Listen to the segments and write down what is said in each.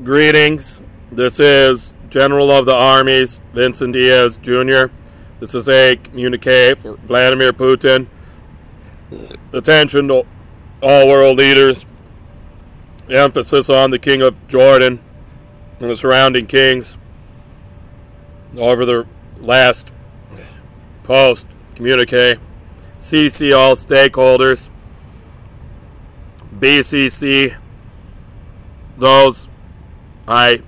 Greetings. This is General of the Armies Vincent Diaz Jr. This is a communique for Vladimir Putin. Attention to all world leaders. Emphasis on the King of Jordan and the surrounding kings. Over the last post communique. CC all stakeholders. BCC those I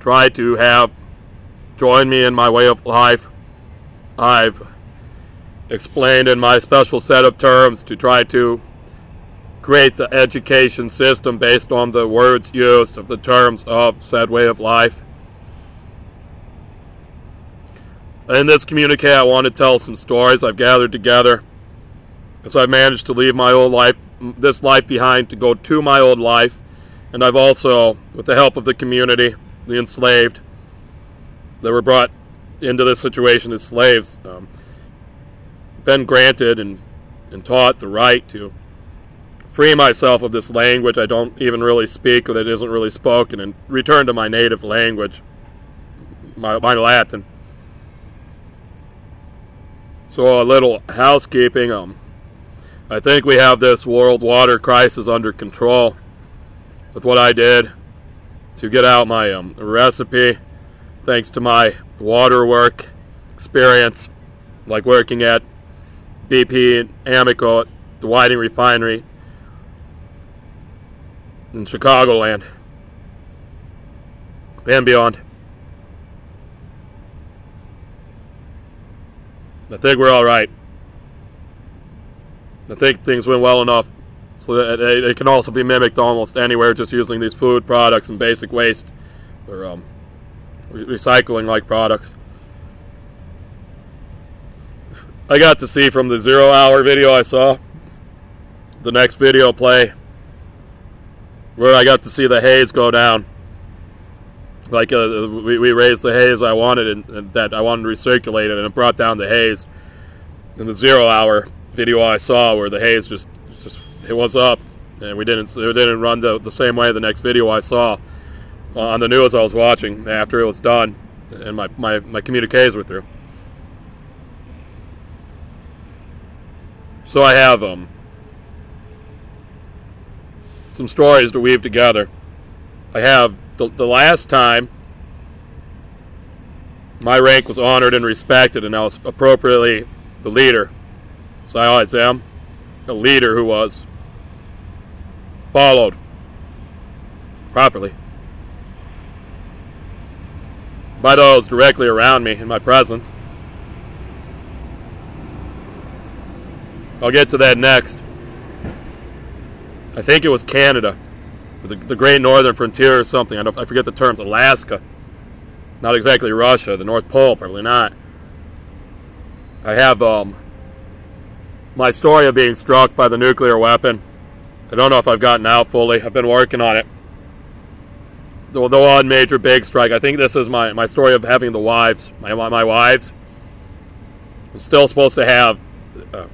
try to have join me in my way of life. I've explained in my special set of terms to try to create the education system based on the words used of the terms of said way of life. In this communique, I want to tell some stories I've gathered together as I've managed to leave my old life, this life behind to go to my old life and I've also, with the help of the community, the enslaved that were brought into this situation as slaves, um, been granted and, and taught the right to free myself of this language I don't even really speak or that isn't really spoken and return to my native language, my, my Latin. So a little housekeeping. Um, I think we have this world water crisis under control with what I did to get out my um, recipe, thanks to my water work experience, like working at BP and Amoco at the Whiting Refinery in Chicagoland and beyond. I think we're all right. I think things went well enough so it, it, can also be mimicked almost anywhere just using these food products and basic waste or um, re- recycling like products. I got to see from the zero hour video I saw the next video play where I got to see the haze go down. Like uh, we, we raised the haze I wanted and, and that I wanted to recirculate and it brought down the haze. In the zero hour video I saw where the haze just it was up, and we didn't it didn't run the, the same way the next video I saw on the news I was watching after it was done, and my my my communiques were through. So I have um some stories to weave together. I have the, the last time my rank was honored and respected, and I was appropriately the leader. So I always am a leader who was followed properly by those directly around me in my presence. I'll get to that next. I think it was Canada, the, the Great Northern Frontier or something. I, I forget the terms. Alaska, not exactly Russia. The North Pole, probably not. I have um, my story of being struck by the nuclear weapon I don't know if I've gotten out fully. I've been working on it. The, the one major big strike. I think this is my, my story of having the wives, my, my wives. I'm still supposed to have, uh,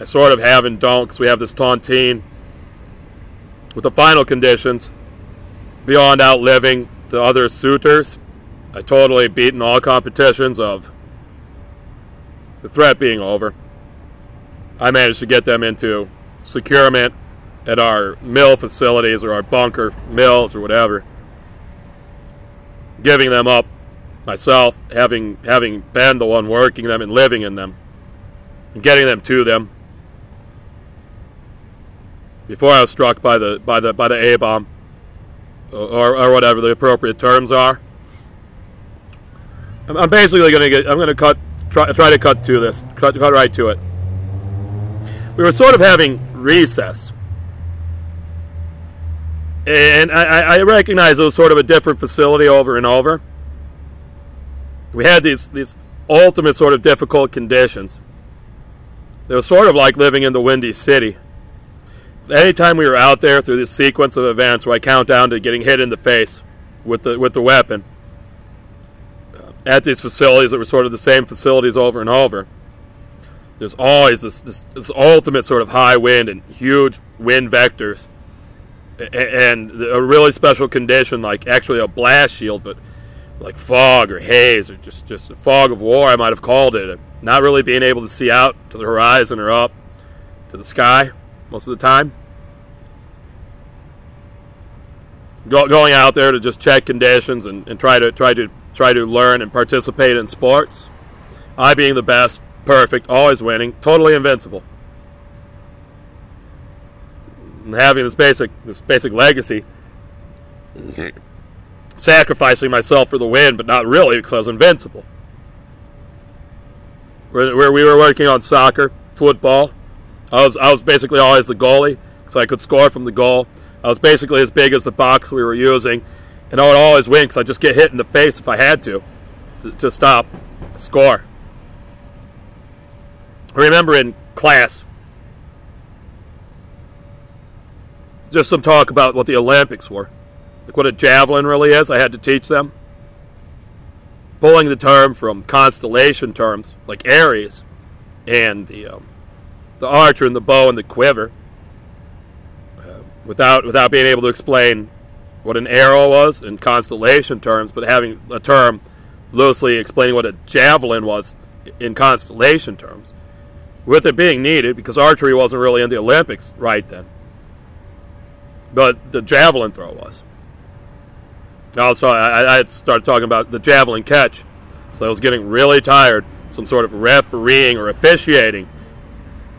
I sort of have and don't because we have this tontine with the final conditions beyond outliving the other suitors. I totally beaten all competitions of the threat being over. I managed to get them into securement at our mill facilities or our bunker mills or whatever, giving them up myself, having having been the one working them and living in them, and getting them to them before I was struck by the by the by the A bomb uh, or, or whatever the appropriate terms are. I'm basically going to get. I'm going to cut. Try, try to cut to this. Cut, cut right to it. We were sort of having recess and I, I recognize it was sort of a different facility over and over. We had these these ultimate sort of difficult conditions. It was sort of like living in the Windy City. Anytime we were out there through this sequence of events where I count down to getting hit in the face with the with the weapon uh, at these facilities that were sort of the same facilities over and over, there's always this, this, this ultimate sort of high wind and huge wind vectors and a really special condition, like actually a blast shield, but like fog or haze or just just a fog of war, I might have called it. Not really being able to see out to the horizon or up to the sky most of the time. Go, going out there to just check conditions and, and try to try to try to learn and participate in sports. I being the best, perfect, always winning, totally invincible. Having this basic this basic legacy sacrificing myself for the win, but not really because I was invincible. Where, where we were working on soccer, football, I was I was basically always the goalie because I could score from the goal. I was basically as big as the box we were using, and I would always win because I just get hit in the face if I had to, to, to stop, score. I remember in class, just some talk about what the Olympics were like what a javelin really is. I had to teach them. Pulling the term from constellation terms like Aries and the um, the archer and the bow and the quiver, uh, without without being able to explain what an arrow was in constellation terms, but having a term loosely explaining what a javelin was in constellation terms, with it being needed because archery wasn't really in the Olympics right then, but the javelin throw was. Talking, I, I started talking about the javelin catch, so I was getting really tired. Some sort of refereeing or officiating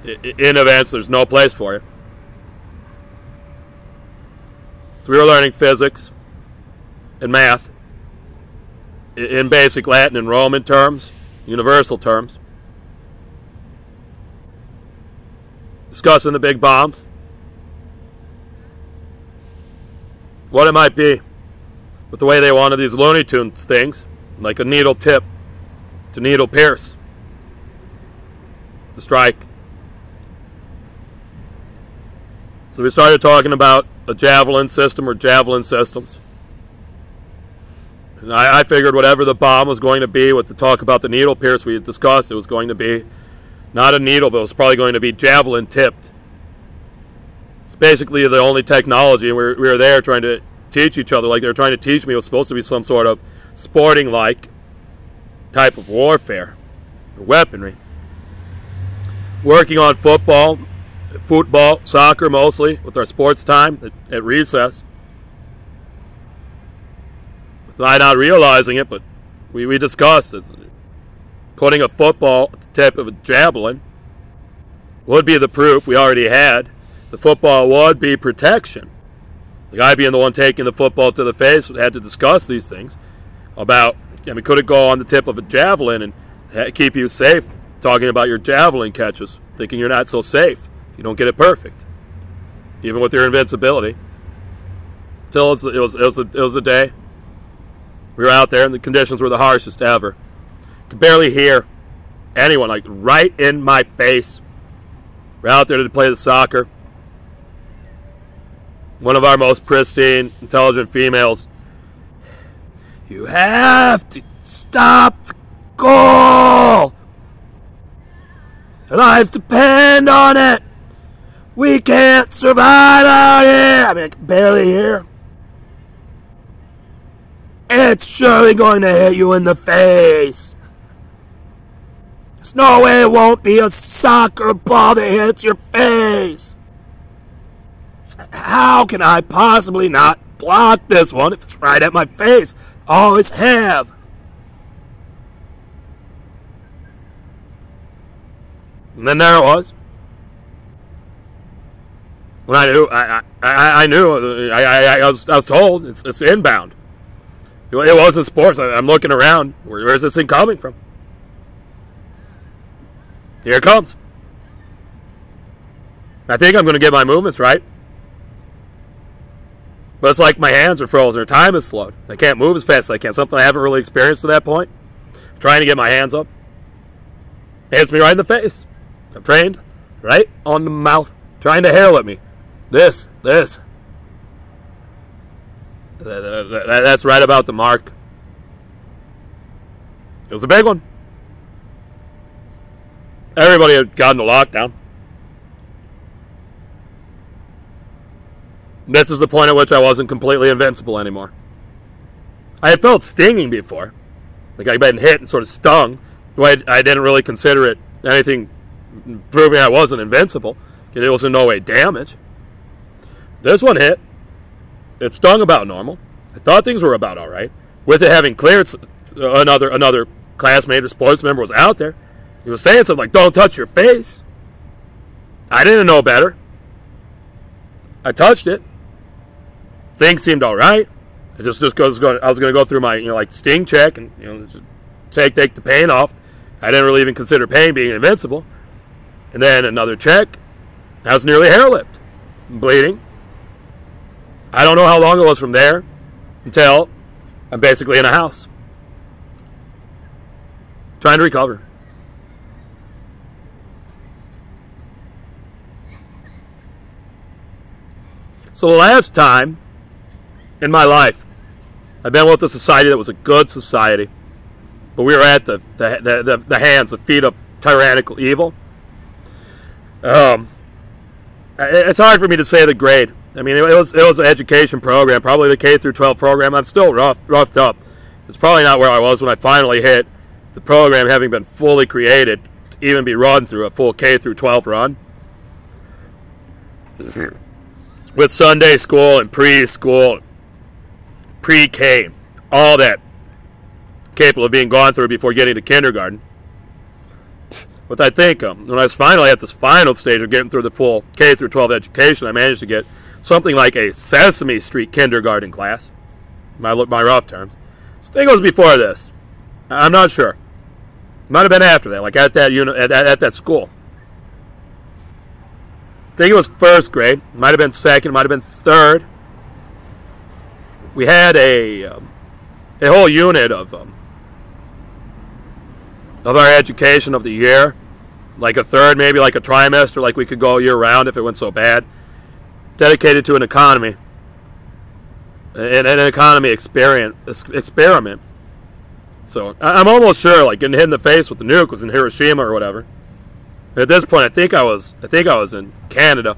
in events, there's no place for you. So we were learning physics and math in basic Latin and Roman terms, universal terms. Discussing the big bombs. What it might be with the way they wanted these Looney Tunes things, like a needle tip to needle pierce the strike. So we started talking about a javelin system or javelin systems. And I, I, figured whatever the bomb was going to be with the talk about the needle pierce we had discussed, it was going to be not a needle, but it was probably going to be javelin tipped. Basically the only technology, and we were, we were there trying to teach each other like they were trying to teach me it was supposed to be some sort of sporting like type of warfare or weaponry. Working on football, football, soccer mostly, with our sports time at, at recess. I not realizing it, but we, we discussed that putting a football at the tip of a javelin would be the proof we already had. The football would be protection the guy being the one taking the football to the face had to discuss these things about, I mean, could it go on the tip of a javelin and keep you safe? Talking about your javelin catches, thinking you're not so safe if you don't get it perfect, even with your invincibility. Until it was, it was, it was, it was the day we were out there and the conditions were the harshest ever. Could barely hear anyone, like right in my face. We're out there to play the soccer one of our most pristine, intelligent females. You have to stop the goal. Our lives depend on it. We can't survive out here. I mean, I can barely hear. It's surely going to hit you in the face. There's no way it won't be a soccer ball that hits your face. How can I possibly not block this one if it's right at my face? Always have. And then there it was. When I knew, I, I, I knew, uh, I, I, I, was, I was told it's, it's inbound. It wasn't sports. I, am looking around. Where, where's this thing coming from? Here it comes. I think I'm going to get my movements right. But it's like my hands are frozen or time is slowed. I can't move as fast as I can. Something I haven't really experienced to that point. I'm trying to get my hands up. Hits me right in the face. I'm trained right on the mouth, trying to hail at me. This, this. That's right about the mark. It was a big one. Everybody had gotten to lockdown. This is the point at which I wasn't completely invincible anymore. I had felt stinging before. Like I'd been hit and sort of stung. I, I didn't really consider it anything proving I wasn't invincible. It was in no way damage. This one hit. It stung about normal. I thought things were about all right. With it having cleared, another another classmate or sports member was out there. He was saying something like, "Don't touch your face." I didn't know better. I touched it. Things seemed all right. I just just goes going. I was going to go through my you know like sting check and you know take take the pain off. I didn't really even consider pain being invincible. And then another check. I was nearly hare lipped, bleeding. I don't know how long it was from there until I'm basically in a house trying to recover. So the last time in my life I've been with a society that was a good society, but we were at the the, the, the, the hands, the feet of tyrannical evil. Um, it's hard for me to say the grade. I mean, it was it was an education program, probably the K through 12 program. I'm still rough roughed up. It's probably not where I was when I finally hit the program, having been fully created to even be run through a full K through 12 run. With Sunday school and preschool pre-K, all that capable of being gone through before getting to kindergarten. But I think um, when I was finally at this final stage of getting through the full K through 12 education, I managed to get something like a Sesame Street kindergarten class. My my rough terms. So I think it was before this. I'm not sure. Might have been after that, like at that unit at, at, at that school. I think it was first grade. Might have been second. Might have been third we had a um, a whole unit of um, of our education of the year, like a third, maybe like a trimester, like we could go year round if it went so bad, dedicated to an economy, an, an economy experiment. Experiment. So I'm almost sure, like getting hit in the face with the nuke was in Hiroshima or whatever. at this point, I think I was, I think I was in Canada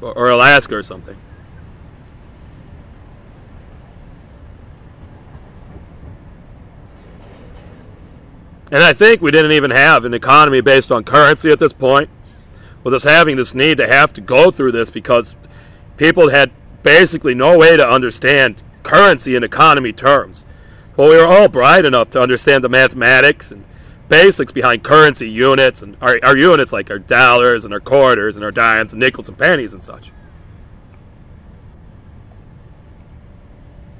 or Alaska or something. And I think we didn't even have an economy based on currency at this point, with us having this need to have to go through this because people had basically no way to understand currency in economy terms. Well, we were all bright enough to understand the mathematics and basics behind currency units and our, our units like our dollars and our quarters and our dimes and nickels and pennies and such.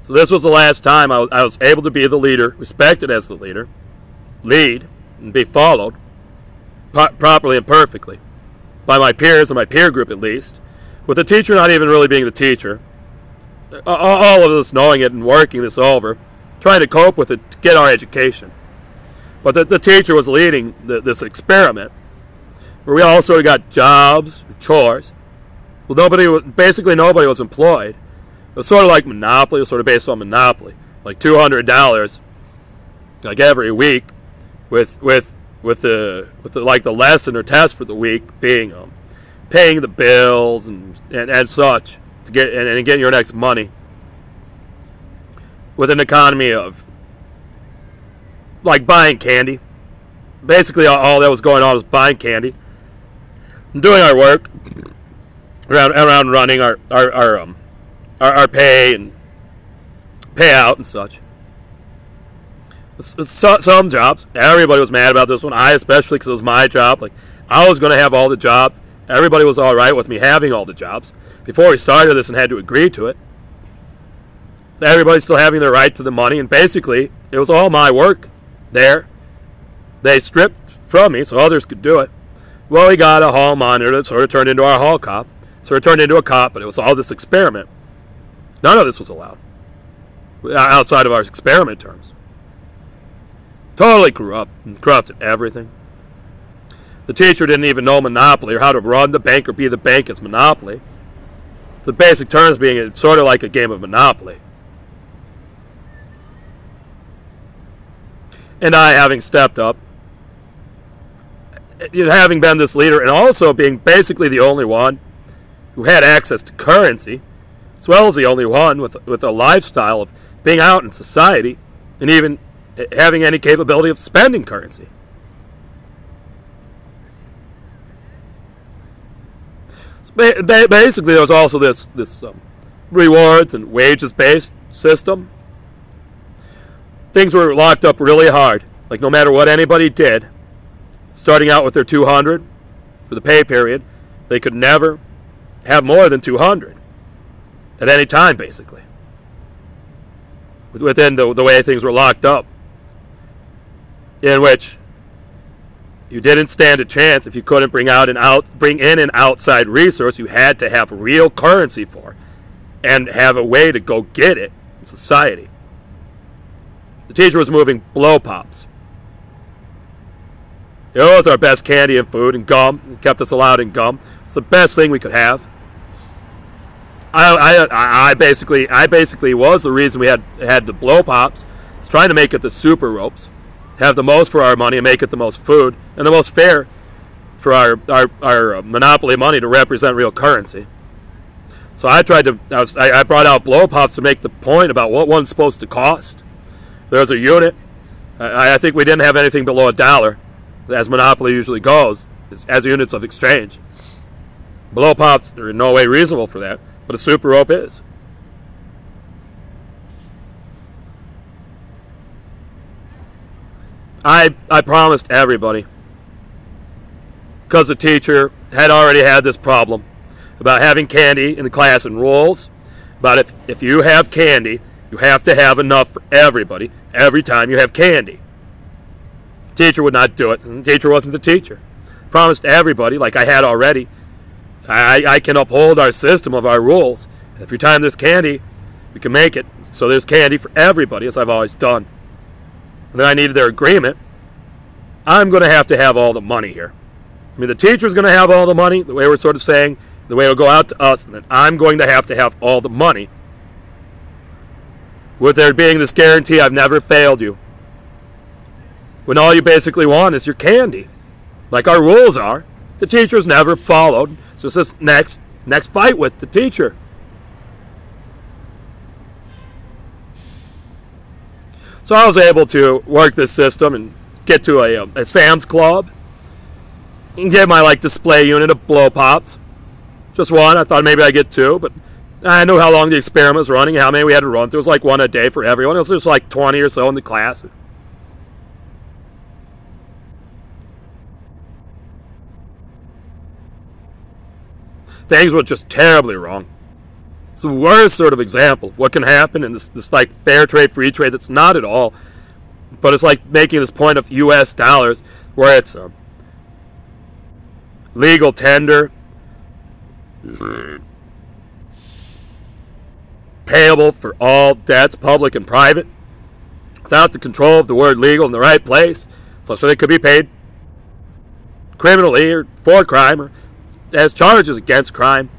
So this was the last time I was, I was able to be the leader, respected as the leader lead and be followed properly and perfectly by my peers and my peer group at least, with the teacher not even really being the teacher. All of us knowing it and working this over, trying to cope with it to get our education. But the, the teacher was leading the, this experiment where we all sort of got jobs, chores. Well, nobody, was, basically nobody was employed. It was sort of like Monopoly, it was sort of based on Monopoly. Like $200, like every week, with with with the with the, like the lesson or test for the week being um, paying the bills and, and, and such to get and, and getting your next money with an economy of like buying candy. Basically, all, that was going on was buying candy, and doing our work around around running our our our um our, our pay and payout and such some jobs. Everybody was mad about this one. I especially because it was my job. Like I was going to have all the jobs. Everybody was all right with me having all the jobs before we started this and had to agree to it. Everybody's still having their right to the money, and basically it was all my work there. They stripped from me so others could do it. Well, we got a hall monitor that sort of turned into our hall cop, sort of turned into a cop, but it was all this experiment. None of this was allowed outside of our experiment terms. Totally corrupt and corrupted everything. The teacher didn't even know Monopoly or how to run the bank or be the bank as Monopoly. The basic terms being it's sort of like a game of Monopoly. And I, having stepped up, eh, having been this leader, and also being basically the only one who had access to currency, as well as the only one with, with a lifestyle of being out in society and even having any capability of spending currency. So basically, there was also this, this um, rewards and wages based system. Things were locked up really hard. Like, no matter what anybody did, starting out with their 200 for the pay period, they could never have more than 200 at any time, basically, within the, the way things were locked up, in which you didn't stand a chance if you couldn't bring out an out bring in an outside resource you had to have real currency for and have a way to go get it in society. The teacher was moving blow pops it was our best candy and food and gum. It kept us allowed in gum. It's the best thing we could have. I, I, I basically I basically was the reason we had had the blow pops. It's trying to make it the super ropes, have the most for our money and make it the most food and the most fair for our our, our uh, monopoly money to represent real currency. So I tried to I, was, I, I brought out blow pops to make the point about what one's supposed to cost. There's a unit. I, I think we didn't have anything below a dollar as Monopoly usually goes, as units of exchange. Blow pops are in no way reasonable for that, but a super rope is. I I promised everybody because the teacher had already had this problem about having candy in the class and rules about if if you have candy, you have to have enough for everybody every time you have candy. Teacher would not do it. And the teacher wasn't the teacher. Promised everybody, like I had already, I, I can uphold our system of our rules. Every time there's candy, we can make it so there's candy for everybody, as I've always done. And then I needed their agreement. I'm going to have to have all the money here. I mean, the teacher's going to have all the money, the way we're sort of saying, the way it'll go out to us, and then I'm going to have to have all the money. With there being this guarantee, I've never failed you when all you basically want is your candy. Like our rules are. The teacher's never followed. So it's this next next fight with the teacher. So I was able to work this system and get to a, a Sam's Club and get my like display unit of blow pops. Just one. I thought maybe I'd get two, but I knew how long the experiment was running, how many we had to run through. It was like one a day for everyone. It was just like 20 or so in the class. things were just terribly wrong. It's the worst sort of example of what can happen in this, this like fair trade, free trade that's not at all. But it's like making this point of U.S. dollars where it's a legal tender, payable for all debts, public and private, without the control of the word legal in the right place. So, so they could be paid criminally or for crime or as charges against crime.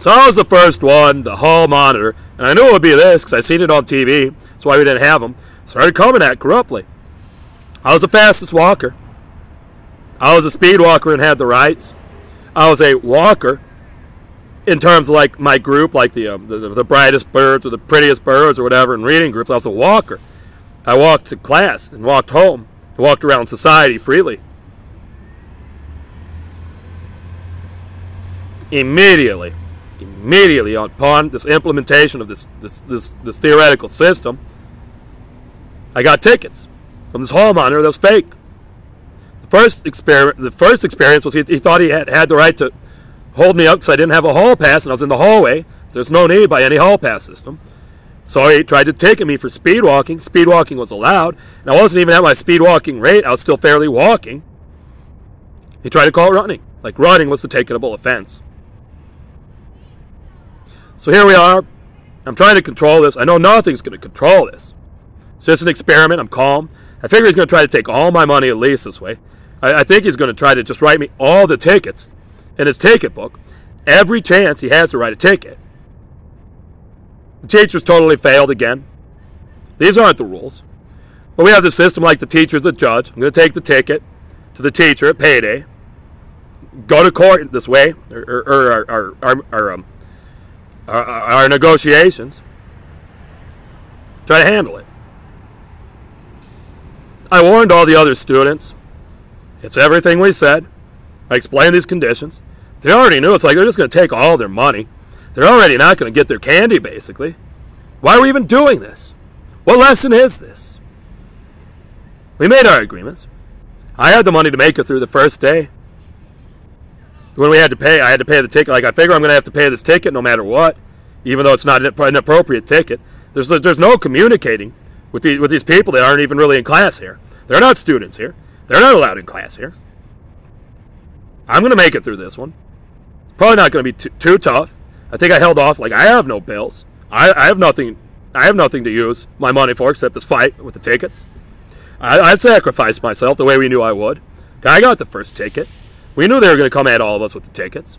So I was the first one, the hall monitor, and I knew it would be this because I seen it on TV. That's why we didn't have them. Started coming at corruptly. I was the fastest walker. I was a speed walker and had the rights. I was a walker in terms of like my group, like the, um, the, the brightest birds or the prettiest birds or whatever in reading groups. I was a walker. I walked to class and walked home and walked around society freely. immediately, immediately upon this implementation of this, this, this, this theoretical system, I got tickets from this hall monitor that was fake. The first experiment, the first experience was he, he thought he had, had the right to hold me up because I didn't have a hall pass and I was in the hallway. There's no need by any hall pass system. So he tried to ticket me for speed walking. Speed walking was allowed, and I wasn't even at my speed walking rate. I was still fairly walking. He tried to call it running, like running was the ticketable offense. So here we are. I'm trying to control this. I know nothing's going to control this. It's just an experiment. I'm calm. I figure he's going to try to take all my money at least this way. I, I think he's going to try to just write me all the tickets in his ticket book. Every chance he has to write a ticket. The teachers totally failed again. These aren't the rules. But we have the system like the teacher's the judge. I'm going to take the ticket to the teacher at payday, go to court this way, or, or, or, or, or um, our, our negotiations. Try to handle it. I warned all the other students. It's everything we said. I explained these conditions. They already knew it's like they're just going to take all their money. They're already not going to get their candy, basically. Why are we even doing this? What lesson is this? We made our agreements. I had the money to make it through the first day. When we had to pay, I had to pay the ticket. Like, I figure I'm going to have to pay this ticket no matter what, even though it's not an appropriate ticket. There's, there's no communicating with, the, with these people that aren't even really in class here. They're not students here. They're not allowed in class here. I'm going to make it through this one. It's probably not going to be too, too tough. I think I held off. Like, I have no bills. I, I have nothing. I have nothing to use my money for except this fight with the tickets. I, I sacrificed myself the way we knew I would. I got the first ticket. We knew they were going to come at all of us with the tickets.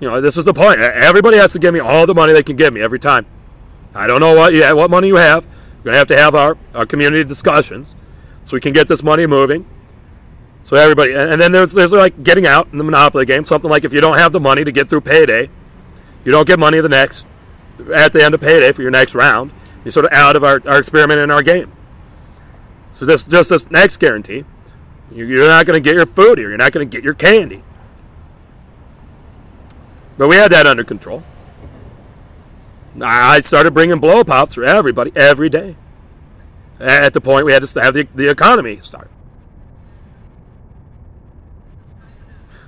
You know, this is the point. Everybody has to give me all the money they can give me every time. I don't know what you what money you have. We're going to have to have our, our community discussions so we can get this money moving. So everybody, and then there's there's like getting out in the Monopoly game. Something like if you don't have the money to get through payday, you don't get money the next at the end of payday for your next round. You're sort of out of our, our experiment in our game. So this just this next guarantee, you're not going to get your food here. You're not going to get your candy. But we had that under control. I started bringing blow pops for everybody every day. At the point we had to have the, the economy start.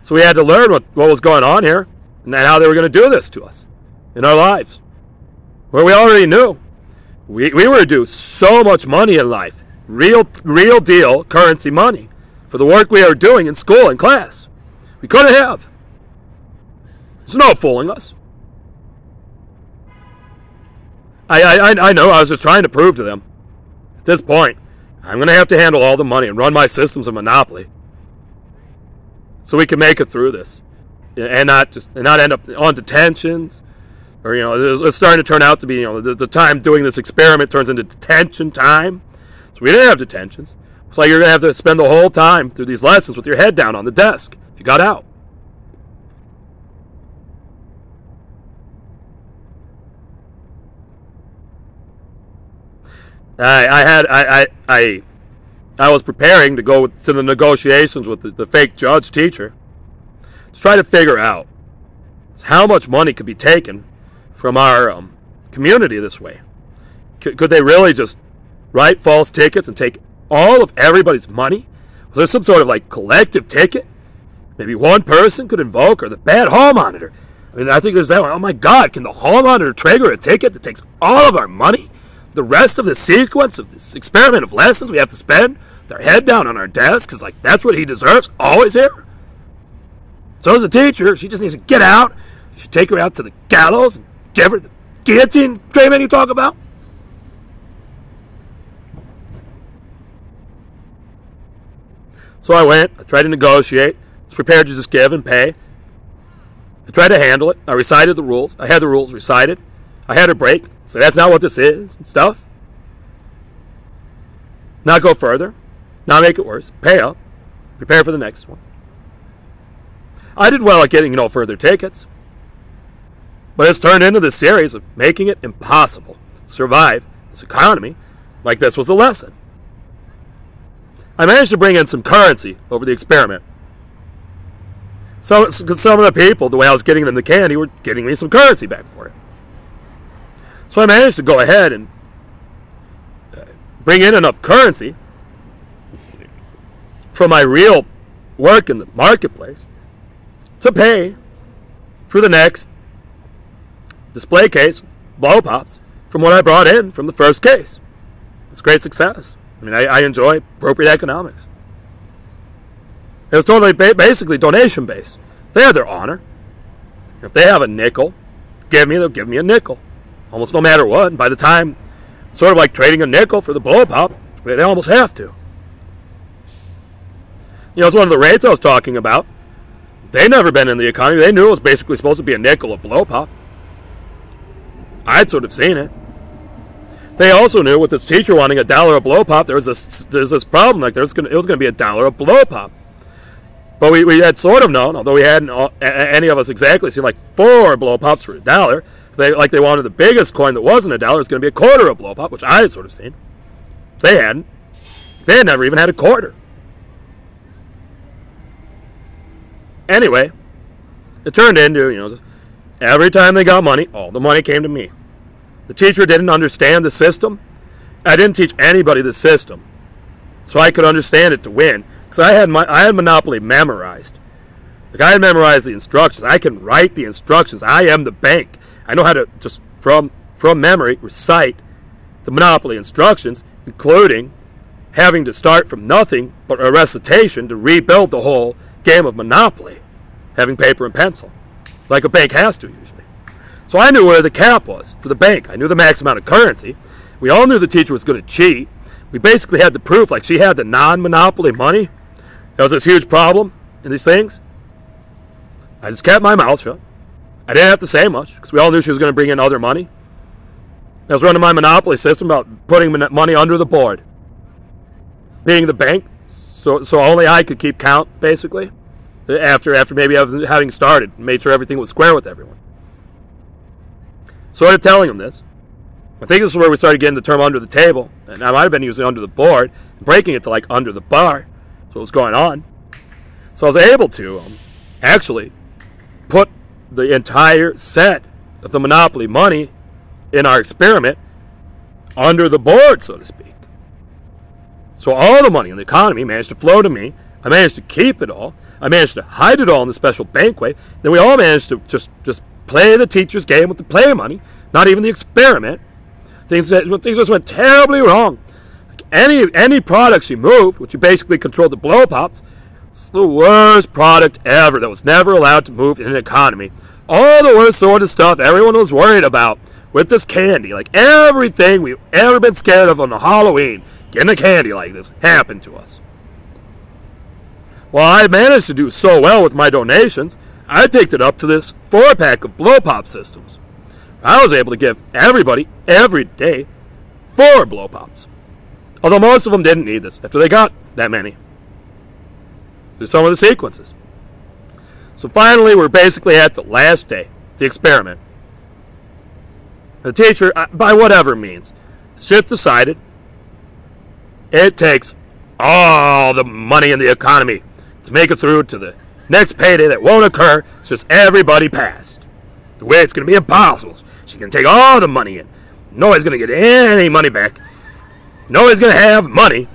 So we had to learn what, what was going on here and how they were going to do this to us in our lives. Where we already knew. We, we were due so much money in life. Real, real deal currency money for the work we are doing in school and class. We couldn't have. There's no fooling us. I, I, I know. I was just trying to prove to them. At this point, I'm going to have to handle all the money and run my systems of monopoly, so we can make it through this, and not just and not end up on detentions, or you know, it's starting to turn out to be you know the, the time doing this experiment turns into detention time. So we didn't have detentions. It's like you're going to have to spend the whole time through these lessons with your head down on the desk if you got out. I, I had I, I I I was preparing to go to the negotiations with the, the fake judge teacher to try to figure out how much money could be taken from our um, community this way. C- could they really just write false tickets and take all of everybody's money? Was there some sort of like collective ticket? Maybe one person could invoke, or the bad hall monitor. I mean, I think there's that one. Oh my God, can the hall monitor trigger a ticket that takes all of our money? the rest of the sequence of this experiment of lessons we have to spend their head down on our desks is like that's what he deserves always here so as a teacher she just needs to get out you should take her out to the gallows and give her the guillotine treatment you talk about so i went i tried to negotiate I was prepared to just give and pay i tried to handle it i recited the rules i had the rules recited I had a break, so that's not what this is and stuff. Not go further, not make it worse. Pay up, prepare for the next one. I did well at getting no further tickets, but it's turned into this series of making it impossible to survive this economy like this was a lesson. I managed to bring in some currency over the experiment. So, some of the people, the way I was getting them the candy, were getting me some currency back for it. So I managed to go ahead and uh, bring in enough currency for my real work in the marketplace to pay for the next display case blow pops from what I brought in from the first case. It's great success. I mean, I, I enjoy appropriate economics. It was totally ba- basically donation based. They have their honor. If they have a nickel, give me, they'll give me a nickel almost no matter what. And by the time, sort of like trading a nickel for the blow pop, they almost have to. You know, it's one of the rates I was talking about. They never been in the economy. They knew it was basically supposed to be a nickel a blow pop. I'd sort of seen it. They also knew with this teacher wanting a dollar a blow pop, there was this there's this problem. Like there's gonna it was gonna be a dollar a blow pop. But we, we had sort of known, although we hadn't all, any of us exactly seen like four blow pops for a dollar. They like they wanted the biggest coin that wasn't a dollar was going to be a quarter of blow pop, which I had sort of seen. They hadn't. They had never even had a quarter. Anyway, it turned into you know every time they got money, all the money came to me. The teacher didn't understand the system. I didn't teach anybody the system, so I could understand it to win because I had my I had Monopoly memorized. Like I had memorized the instructions. I can write the instructions. I am the bank. I know how to just from from memory recite the Monopoly instructions, including having to start from nothing but a recitation to rebuild the whole game of Monopoly, having paper and pencil, like a bank has to usually. So I knew where the cap was for the bank. I knew the max amount of currency. We all knew the teacher was going to cheat. We basically had the proof, like she had the non monopoly money. That was this huge problem in these things. I just kept my mouth shut. I didn't have to say much because we all knew she was going to bring in other money. I was running my monopoly system about putting money under the board. Being the bank, so, so only I could keep count, basically, after, after maybe I was having started, made sure everything was square with everyone. Started telling him this. I think this is where we started getting the term under the table, and I might have been using under the board, breaking it to like under the bar. That's what was going on. So I was able to um, actually put the entire set of the Monopoly money in our experiment under the board, so to speak. So all the money in the economy managed to flow to me. I managed to keep it all. I managed to hide it all in the special bankway. Then we all managed to just just play the teacher's game with the play money, not even the experiment. Things, things just went terribly wrong. Like any any product she moved, which she basically controlled the blow pops, it's the worst product ever that was never allowed to move in an economy. All the worst sort of stuff everyone was worried about with this candy. Like everything we've ever been scared of on Halloween, getting a candy like this happened to us. Well, I managed to do so well with my donations, I picked it up to this four pack of blow pop systems. I was able to give everybody every day four blow pops. Although most of them didn't need this after they got that many. Through some of the sequences. So finally, we're basically at the last day, the experiment. The teacher, uh, by whatever means, just decided it takes all the money in the economy to make it through to the Next payday that won't occur, it's just everybody passed. The way it's going to be impossible. She's going to take all the money in. Nobody's going to get any money back. Nobody's going to have money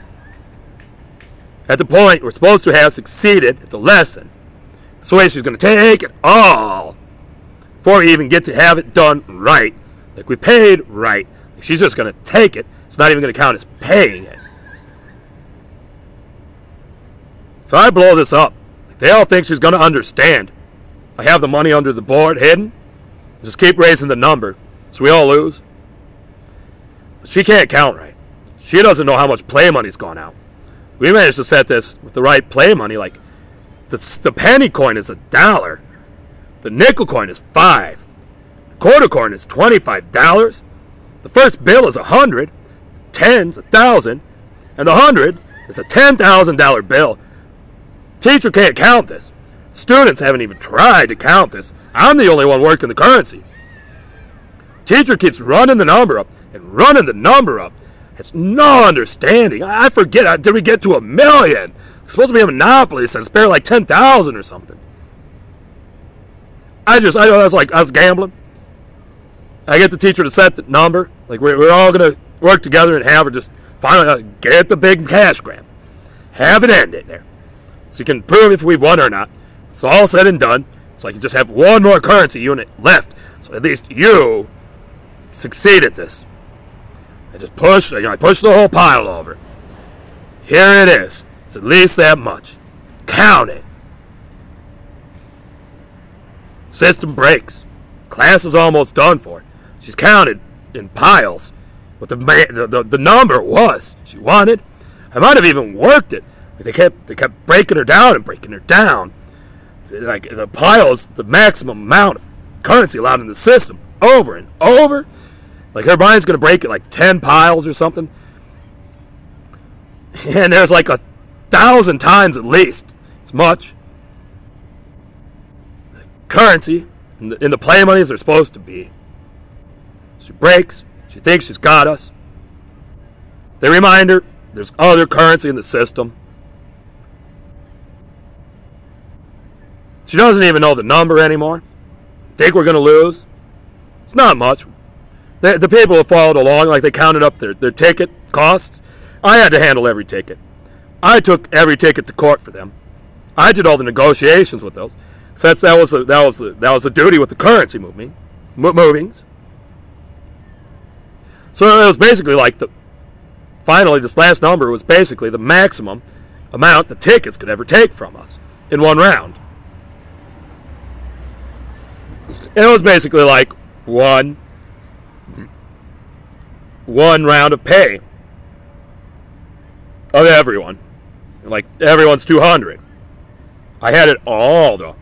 at the point we're supposed to have succeeded at the lesson. So she's going to take it all before we even get to have it done right. Like we paid right. She's just going to take it. It's not even going to count as paying it. So I blow this up. They all think she's going to understand. I have the money under the board hidden. Just keep raising the number so we all lose. But she can't count right. She doesn't know how much play money's gone out. We managed to set this with the right play money. Like the, the penny coin is a dollar, the nickel coin is five, the quarter coin is twenty-five dollars, the first bill is a hundred, ten's a thousand, and the hundred is a ten thousand dollar bill Teacher can't count this. Students haven't even tried to count this. I'm the only one working the currency. Teacher keeps running the number up and running the number up. Has no understanding. I forget. Did we get to a million? It's supposed to be a monopoly, so it's barely like 10,000 or something. I just, I know that's like us gambling. I get the teacher to set the number. Like, we're, we're all going to work together and have her just finally uh, get the big cash grab. Have it end it there so you can prove if we've won or not. It's all said and done. So I can just have one more currency unit left. So at least you succeed at this. I just push, you know, I push the whole pile over. Here it is. It's at least that much. Count it. System breaks. Class is almost done for. She's counted in piles what the, the, the, the number was she wanted. I might have even worked it they kept they kept breaking her down and breaking her down. Like the piles, the maximum amount of currency allowed in the system, over and over. Like her mind's gonna break it like ten piles or something. And there's like a thousand times at least as much currency in the, and the play money as they're supposed to be. She breaks. She thinks she's got us. They remind her there's other currency in the system. She doesn't even know the number anymore. Think we're going to lose? It's not much. The, the people have followed along, like they counted up their, their ticket costs. I had to handle every ticket. I took every ticket to court for them. I did all the negotiations with those. So that's, that was the, that was the, that was the duty with the currency moving, movings. So it was basically like the finally this last number was basically the maximum amount the tickets could ever take from us in one round. And it was basically like one one round of pay of everyone. Like everyone's 200. I had it all though.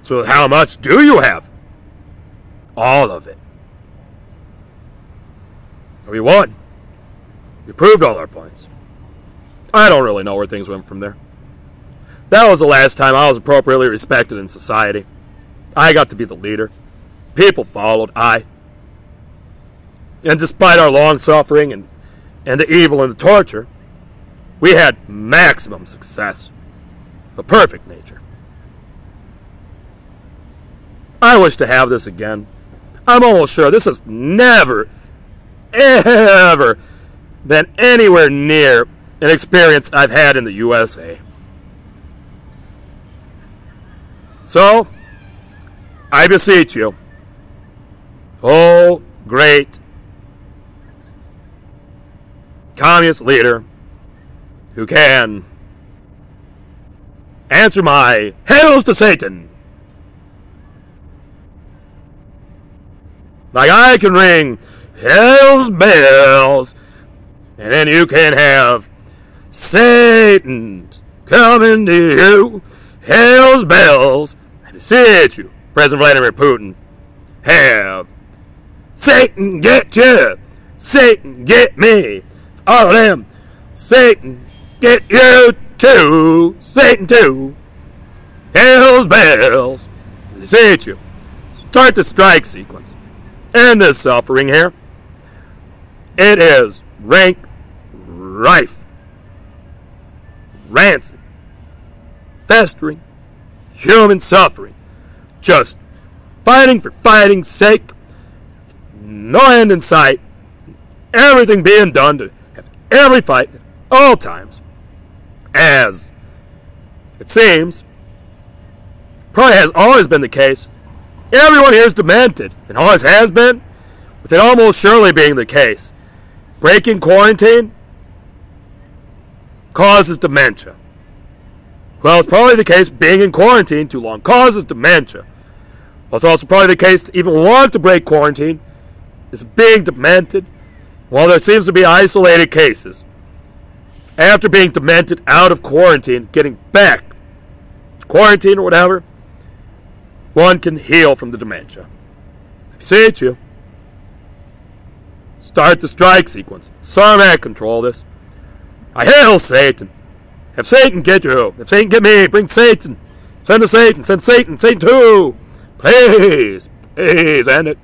So how much do you have? All of it. We won. We proved all our points. I don't really know where things went from there. That was the last time I was appropriately respected in society. I got to be the leader. People followed. I. And despite our long suffering and, and the evil and the torture, we had maximum success. A perfect nature. I wish to have this again. I'm almost sure this has never, ever been anywhere near an experience I've had in the USA. So, I beseech you, oh great communist leader who can answer my hails to Satan. Like I can ring hell's bells, and then you can have Satan coming to you, hell's bells. I beseech you, President Vladimir Putin, have Satan get you, Satan get me, all of them, Satan get you too, Satan too, hell's bells. Beseech you, start the strike sequence. End this suffering here. It is rank rife, rancid, festering, human suffering, just fighting for fighting's sake, no end in sight, everything being done to have every fight at all times, as it seems, probably has always been the case. Everyone here is demented, and always has been, with it almost surely being the case. Breaking quarantine causes dementia. Well, it's probably the case being in quarantine too long causes dementia. Well, it's also probably the case to even want to break quarantine is being demented. While there seems to be isolated cases, after being demented out of quarantine, getting back to quarantine or whatever, one can heal from the dementia. I beseech you. Start the strike sequence. Sarmat control this. I hail Satan. Have Satan get you. if Satan get me. Bring Satan. Send the Satan. Send Satan. Satan too. Please. Please end it.